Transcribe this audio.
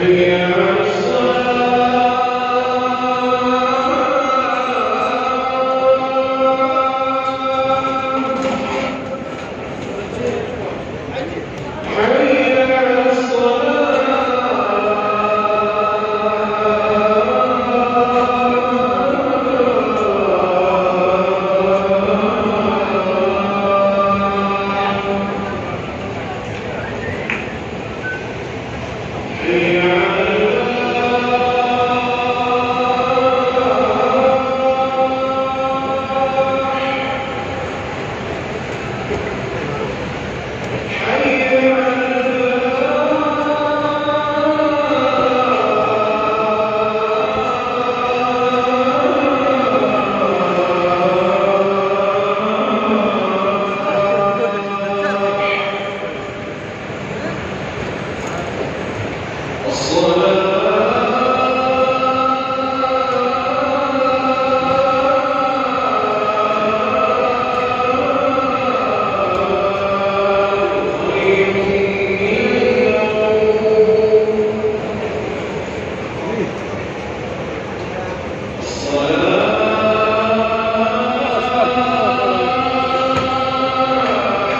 Yeah.